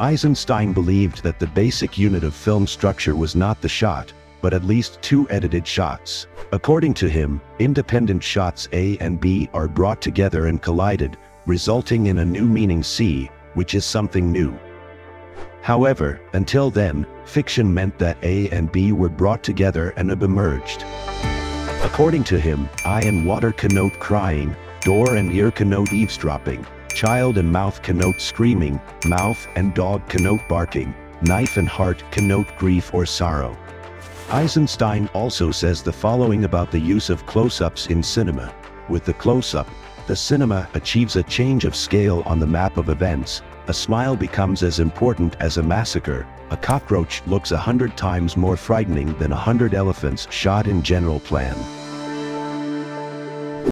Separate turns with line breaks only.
Eisenstein believed that the basic unit of film structure was not the shot, but at least two edited shots. According to him, independent shots A and B are brought together and collided, resulting in a new meaning C, which is something new. However, until then, fiction meant that A and B were brought together and have emerged. According to him, eye and water connote crying, door and ear connote eavesdropping, child and mouth connote screaming, mouth and dog connote barking, knife and heart connote grief or sorrow. Eisenstein also says the following about the use of close-ups in cinema. With the close-up, the cinema achieves a change of scale on the map of events, a smile becomes as important as a massacre, a cockroach looks a hundred times more frightening than a hundred elephants shot in general plan.